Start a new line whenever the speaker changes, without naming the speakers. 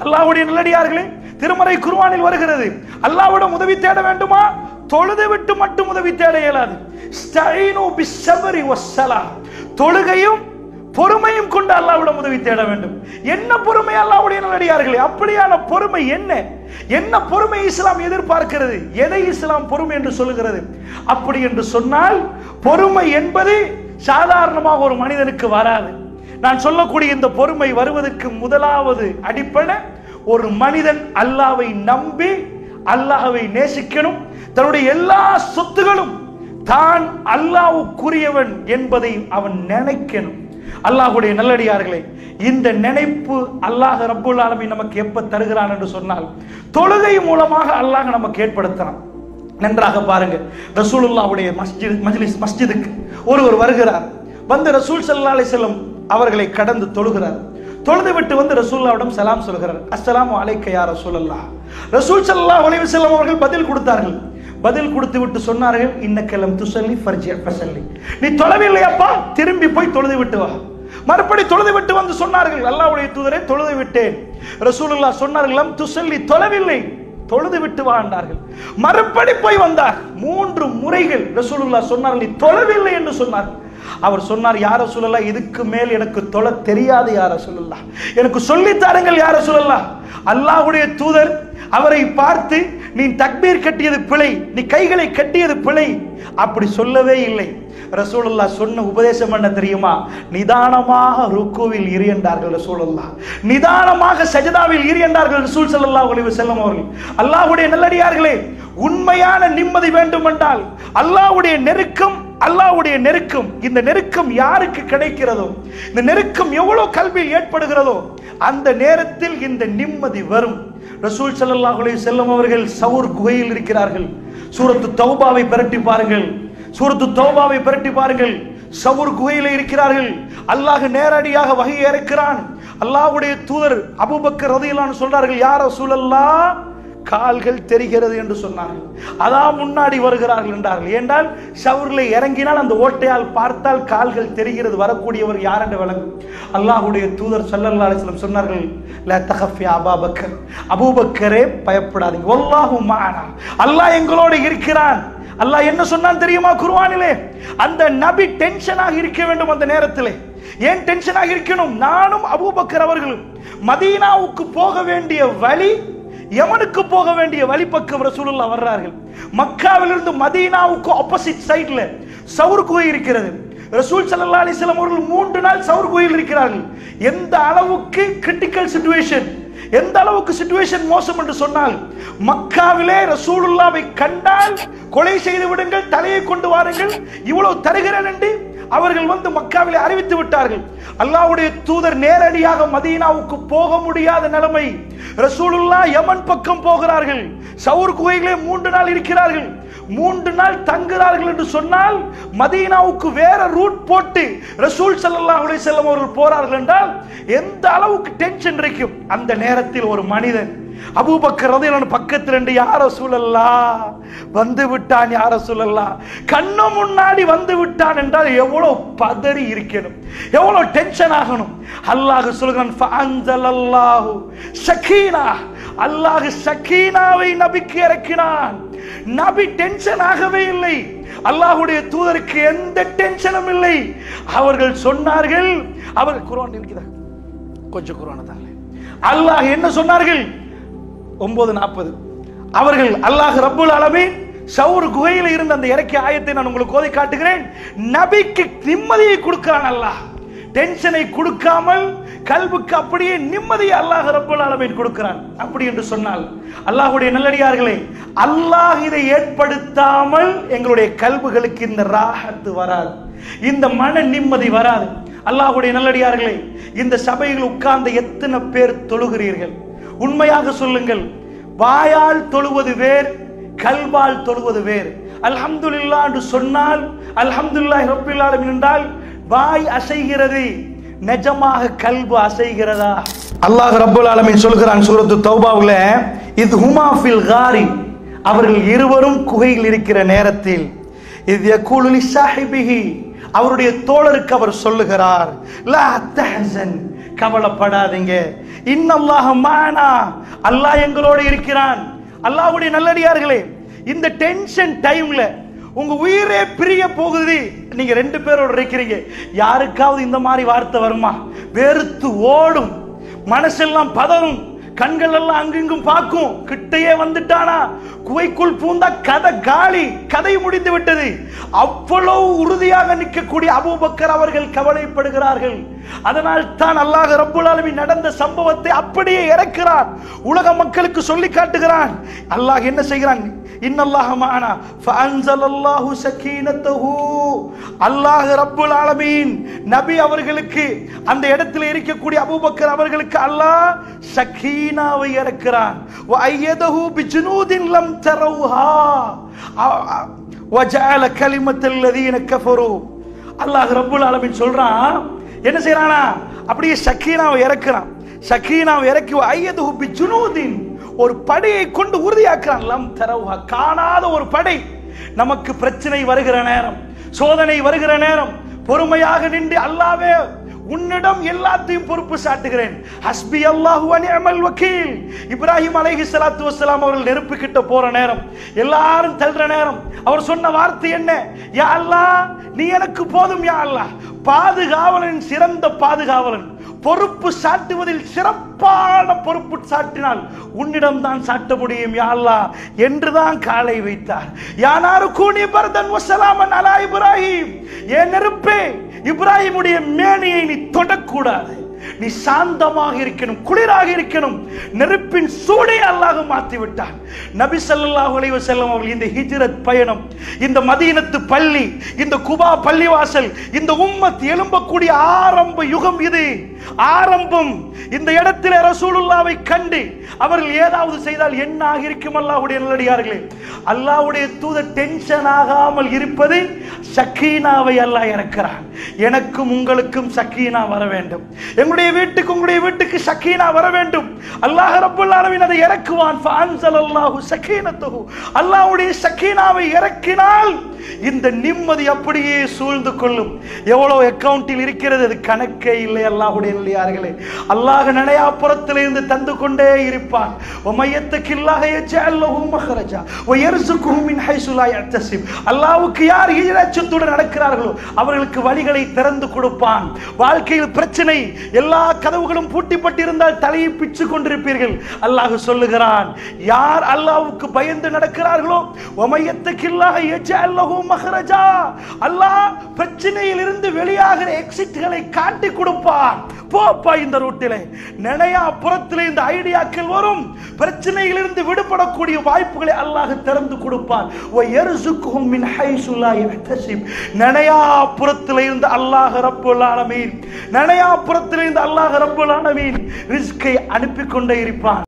அல்லாவுடைய நல்லடியார்களே திருமறை குருவானில் வருகிறது. அல்லாவிடம் உதவி தேட வேண்டுமா? தொழுது விட்டு மட்டும் உதவி தேட இயலாது. தொழுகையும் பொறுமையும் கொண்டு அல்லாவிடம் உதவி தேட வேண்டும். என்ன பொறுமை அல்லாவுடைய நல்லடியார்களே அப்படியான பொறுமை என்ன? என்ன பொறுமை இஸ்லாம் எதிர்பார்க்கிறது? எதை இஸ்லாம் பொறுமை என்று சொல்லுகிறது? அப்படி என்று சொன்னால் பொறுமை என்பது சாதாரணமாக ஒரு மனிதனுக்கு வராது. நான் சொல்லக்கூடிய இந்த பொறுமை வருவதற்கு முதலாவது அடிப்படை ஒரு மனிதன் அல்லாவை நம்பி அல்லாஹவை நேசிக்கணும். தன்னுடைய எல்லா சொத்துகளும் தான் அல்லாவுக்குரியவன் என்பதை அவன் நினைக்கணும். அல்லாஹ்வுடைய நல்லடியார்களே இந்த நினைப்பு அல்லாஹ் ரப்புல் ஆலமி நமக்கு எப்ப தருகிறான் என்று சொன்னால் தொழுகை மூலமாக அல்லாஹ் நமக்கு ஏற்படுத்தலாம். நன்றாக பாருங்க. ரசூலுல்லாவுடைய மஸ்ஜித் மஜ்லிஸ் மஸ்ஜிதுக்கு ஒருவர் வருகிறார். வந்து ரசூல் செல்லாலே செல்லும் அவர்களை கடந்து தொழுகிறார். தொழுது விட்டு வந்து ரசூல்லாவிடம் சலாம் சொல்கிறார். அஸ்லாம் அலைக்கையா யா ரசூல் சல்லா அலைஹி செல்லம் அவர்கள் பதில் கொடுத்தார்கள். பதில் கொடுத்து விட்டு சொன்னார்கள் இன்னக்கெல்லாம் துசல்லி ஃபர்ஜி ஃபசல்லி. நீ தொழவில்லையப்பா திரும்பி போய் தொழுது விட்டு வா. மறுபடி தொழுது விட்டு வந்து சொன்னார்கள். அல்லாவுடைய தூதரே தொழுது விட்டேன். ரசூலுல்லா சொன்னார்கள் துசல்லி தொழவில்லை தொழுது விட்டு வாண்டார்கள் மறுபடி போய் வந்தார். மூன்று முறைகள் ரசூலுல்லா சொன்னார்கள் நீ தொழவில்லை என்று சொன்னார்கள். அவர் சொன்னார் யார சொல்லலாம் இதுக்கு மேல் எனக்கு தொலை தெரியாது யார சொல்லலாம் எனக்கு சொல்லித் தாருங்கள் யார சொல்லலாம் அல்லாஹுடைய தூதர் அவரை பார்த்து நீ தக்பீர் கட்டியது பிழை நீ கைகளை கட்டியது பிழை. அப்படி சொல்லவே இல்லை. ரசூலுல்லாஹ் சொன்ன உபதேசம் என்ன தெரியுமா? நிதானமாக ருக்குவில் இரு என்றார்கள் ரசூலுல்லாஹ். நிதானமாக சஜதாவில் இரு என்றார்கள் ரசூல் ஸல்லல்லாஹு ஒளிவு செல்லும் அவர்கள். அல்லாஹுடைய நல்லடியார்களே உண்மையான நிம்மதி வேண்டுமென்றால் அல்லாஹுடைய நெருக்கம் அல்லாவுடைய நெருக்கம் இந்த நெருக்கம் யாருக்கு கிடைக்கிறதோ இந்த நெருக்கம் எவ்வளவு கல்வியில் ஏற்படுகிறதோ அந்த நேரத்தில் இந்த நிம்மதி வரும். ரசூல் சல்லாஹுலே செல்லும் அவர்கள் சவுர் குகையில் இருக்கிறார்கள். சூரத்து தௌபாவை பிரட்டி பாருங்கள். சூரத்து தௌபாவை பிரட்டி பாருங்கள். சவுர் குகையில இருக்கிறார்கள். அல்லாஹ் நேரடியாக வகை இறக்கிறான் அல்லாஹ்வுடைய தூதர் அபுபக்கர் ரதையிலான்னு சொல்றார்கள் யார் ரசூலல்லாஹ் கால்கள் தெரிகிறது என்று சொன்னார்கள். அதான் முன்னாடி வருகிறார்கள் என்றார்கள். ஏண்டால் ஷவரில் இறங்கினால் அந்த ஓட்டையால் பார்த்தால் கால்கள் தெரிகிறது வரக்கூடியவர் யார் என்று விளங்கும். அல்லாஹுடைய தூதர் ஸல்லல்லாஹு அலைஹி சொன்னார்கள் லா தகஃப் யா அபூபக்கர் அபூபக்கரே பயப்படாதீங்க. வல்லாஹு மானா. அல்லாஹ் எங்களோடு இருக்கிறான். அல்லாஹ் என்ன சொன்னான் தெரியுமா குர்ஆனிலே? அந்த நபி டென்ஷனாக இருக்க வேண்டும் அந்த நேரத்திலே. ஏன் டென்ஷனாக இருக்கணும்? நானும் அபூபக்கர் அவர்களும் மதீனாவுக்கு போக வேண்டிய வழி யமனுக்கு போக வேண்டிய வழிப்பக்கம் ரசூலுல்லா வர்றார்கள். மக்காவிலிருந்து மதீனாவுக்கு ஆப்போசிட் சைட்ல சவுர் குகை இருக்கிறது. ரசூல் சல்லா அலிஸ்லாம் அவர்கள் மூன்று நாள் சவுர் குகையில் இருக்கிறார்கள். எந்த அளவுக்கு கிரிட்டிக்கல் சிச்சுவேஷன் எந்த அளவுக்கு சிச்சுவேஷன் மோசம் என்று சொன்னால் மக்காவிலே ரசூலுல்லாவை கண்டால் கொலை செய்து விடுங்கள் தலையை கொண்டு வாருங்கள் இவ்வளவு தருகிறேன் என்று அவர்கள் வந்து மக்காவிலே அறிவித்து விட்டார்கள். அல்லாஹ்வுடைய தூதர் நேரடியாக மதீனாவுக்கு போக முடியாத நிலைமை. ரசூலுல்லா யமன் பக்கம் போகிறார்கள். சவுர் குகைகளே மூன்று நாள் இருக்கிறார்கள். மூன்று நாள் தங்குகிறார்கள் என்று சொன்னால் மதீனாவுக்கு வேற ரூட் போட்டு ரசூல் ஸல்லல்லாஹு அலைஹி வஸல்லம் அவர்கள் போறார்கள் என்றால் எந்த அளவுக்கு டென்ஷன் இருக்கும்? அந்த நேரத்தில் ஒரு மனிதன் அபூபக்கர் ரதியல்லாஹு பக்கத்தில் இருந்து யார சூழல்லா வந்து விட்டான் யார சூழல்லா கண்ணு முன்னாடி வந்து விட்டான் என்றால் எவ்வளவு பதறி இருக்கணும் எவ்வளவு டென்ஷன் ஆகணும். அல்லாஹ் சொல்கிறான் ஃபஅன்ஸலல்லாஹு ஷகீனா அல்லாஹ் ஷகீனாவை நபிக்கு இறக்கினான். நபி டென்ஷன் ஆகவே இல்லை. அல்லாஹுடைய தூதருக்கு எந்த டென்ஷனும் இல்லை. அவர்கள் சொன்னார்கள் அவர் குரான் இருக்கிறார் கொஞ்சம் குர்ஆன் தான் அல்லாஹ் என்ன சொன்னார்கள்? ஒன்பது நாற்பது. அவர்கள் அல்லாஹ் ரப்புல் அலமீன் சவுர் குகையில் இருந்த அந்த இறக்கிய ஆயத்தை நான் உங்களுக்கு ஓதி காட்டுகிறேன். நபிக்கு நிம்மதியை கொடுக்கிறான் அல்லாஹ். டென்ஷனை கொடுக்காமல் கல்வுக்கு அப்படியே நிம்மதியை அல்லாஹ் ரப்பல் ஆலமீன் கொடுக்கிறான். அப்படி என்று சொன்னால் அல்லாஹுடைய நல்லடியார்களே அல்லாஹ் இதை ஏற்படுத்தாமல் எங்களுடைய கல்வுகளுக்கு இந்த ராகத்து வராது. இந்த மன நிம்மதி வராது. அல்லாஹுடைய நல்லடியார்களே இந்த சபையில் உட்கார்ந்த எத்தனை பேர் தொழுகிறீர்கள்? உண்மையாக சொல்லுங்கள். வாயால் தொழுவது வேர் கல்வால் தொழுவது வேர். அல்ஹம்துல்லா என்று சொன்னால் அல்ஹம்துல்லா ரப்பில் என்றால் வாய் அசைகிறது நிஜமாக கல்பு அசைகிறதா? அல்லாஹ் ரப்புல் ஆலமின் சொல்கிறான் சூரத்து தௌபாவில் இது ஹுமா ஃபில் காரி அவர்கள் இருவரும் குகையில் இருக்கிற நேரத்தில் இது எக்கூலுலி சாஹிபிகி அவருடைய தோழருக்கு அவர் சொல்லுகிறார் கவலைப்படாதீங்க. இன்னல்லாக மானா. அல்லாஹ் எங்களோட இருக்கிறான். அல்லாஹ்வுடைய நல்லடியார்களே இந்த டென்ஷன் டைம்ல உங்க உயிரே பிரிய போகுது. நீங்க ரெண்டு பேரோட இருக்கிறீங்க. யாருக்காவது இந்த மாதிரி வார்த்தை வருமா? வெறுத்து ஓடும். மனசெல்லாம் பதறும். கண்கள் எல்லாம் அங்கிங்கும் பார்க்கும். கிட்டையே வந்துட்டானா? குவைக்குள் பூந்தா கதை காலி கதை முடிந்து விட்டது அவ்வளவு உறுதியாக நிற்கக்கூடிய அபூபக்கர் அவர்கள் கவலைப்படுகிறார்கள். அதனால் தான் அல்லாஹ் ரப்புல் ஆலமீன் நடந்த சம்பவத்தை அப்படியே இறக்கிறான் உலக மக்களுக்கு சொல்லி காட்டுகிறான் அல்லாஹ் என்ன செய்கிறான் இன்னல்லாஹ மானா ஃபஅன்ஸலல்லாஹு சக்கீனத்தஹு அல்லாஹ் ரப்புல் ஆலமீன் நபி அவர்களுக்கு அந்த இடத்தில் இருக்கக்கூடிய அபூபக்கர் அவர்களுக்கு அல்லாஹ் சக்கீனாவை இறக்கிறான் வ அய்யதஹு பிஜுனூதின் லம் தரவுஹா وجعل كلمة الذين كفروا அல்லாஹ் ரப்புல் ஆலமீன் சொல்றான் என்ன செய்யறானா? அப்படியே சக்கீனாவை இறக்குறான். சக்கீனாவை இறக்கி ஐயது பிஜுனூதின். ஒரு படையை கொண்டு உறுதியாக்குறான். லம் தரவுகா காணாத ஒரு படை. நமக்கு பிரச்சனை வருகிற நேரம். சோதனை வருகிற நேரம். பொறுமையாக நின்று அல்லாவே உன்னிடம் எல்லாத்தையும் பொறுப்பு சாட்டுகிறேன். ஹஸ்பி அல்லாஹு அனிஅமல் வக்கீல். இப்ராஹிம் அலைஹி சலாத்து வசலாம் அவர்கள் நெருப்பு கிட்ட போற நேரம் எல்லாரும் தள்ளுற நேரம் அவர் சொன்ன வார்த்தை என்ன? யா அல்லா நீ எனக்கு போதும் யா அல்லா பாதுகாவலன் சிறந்த பாதுகாவலன். பொறுப்பு சாட்டுவதில் சிறப்பான பொறுப்பு சாட்டினால் உன்னிடம் தான் சாட்ட முடியும் யாழ்லா என்றுதான் காலை வைத்தார். யானாரு கூனி பரதன் வசலாமன் அலா இப்ராஹிம். ஏன் நெருப்பே இப்ராஹிமுடைய மேனியை நீ தொடக்கூடாது. நீ சாந்தமாக இருக்கணும் குளிராக இருக்கணும். நெருப்பின் சூடை அல்லாஹ் மாற்றி விட்டான் நபி சல்லாஹ் அலைவ செல்லம் அவர்கள் இந்த ஹிஜ்ரத் பயணம் இந்த மதீனத்து பள்ளி இந்த குபா பள்ளிவாசல் இந்த உம்மத் எழும்பக்கூடிய ஆரம்ப யுகம் இது. ஆரம்பம் இந்த இடத்தில் ரசூலுல்லாவை கண்டு அவர்கள் ஏதாவது செய்தால் என்ன ஆகிருக்கும் அல்லாவுடைய நல்லடியார்களே? அல்லாவுடைய தூத டென்ஷன் ஆகாமல் இருப்பது சக்கீனாவை அல்லாஹ் இறக்கிறார் எனக்கும் உங்களுக்கும் சக்கீனா வர வேண்டும். எங்களுடைய வீட்டுக்கு உங்களுடைய வீட்டுக்கு சக்கீனா வர வேண்டும். அல்லாஹ் ரப்புல் ஆலமீன் அதை இறக்குவான். அல்லாஹு சக்கீனத்துஹு. அல்லாஹ்வுடைய சக்கீனாவை இறக்கினால் இந்த நிம்மதி அப்படியே சூழ்ந்து கொள்ளும். எவ்வளவு அக்கவுண்டில் இருக்கிறது அது கணக்கே இல்லை அல்லாஹ்வுடைய நல்லியார்களே அல்லாஹ் நனையாப்புறத்தில் இருந்து தந்து கொண்டே இருப்பான். ஒமையத்துக்கில்லாக யஜஅல்லஹு மஹரஜா. வயர்சுகுஹு மின் ஹைசு லா யஹ்தசிப் அல்லாஹ்வுக்கு யார் ஈரச்சத்துடன் நடக்கிறார்களோ அவர்களுக்கு வழிகளை திறந்து கொடுப்பான். வாழ்க்கையில் பிரச்சனை எல்லா கதவுகளும் பூட்டிப்பட்டிருந்தால் தலையை பிச்சு கொண்டிருப்பீர்கள். அல்லாஹ் சொல்லுகிறான் யார் அல்லாஹ்வுக்கு பயந்து நடக்கிறார்களோ உமையத்துக்கு ஒமையத்துக்கில்லாக யஜஅல்லஹு மஹரஜா. அல்லாஹ் பிரச்சனையில் இருந்து வெளியாகிற எக்ஸிட்களை காட்டி கொடுப்பான். போப்பா இந்த ரூட்டிலே. நினையா புறத்தில் இந்த ஐடியாக்கள் வரும். பிரச்சனையிலிருந்து விடுபடக்கூடிய வாய்ப்புகளை அல்லாஹ் திறந்து கொடுப்பான். நினையா புறத்தில் இருந்து அல்லாஹ் ரப்புலான மீன் நினையா புறத்தில் இருந்து அல்லாஹ் ரப்புலான மீன் ரிஸ்கை அனுப்பி கொண்டே இருப்பான்.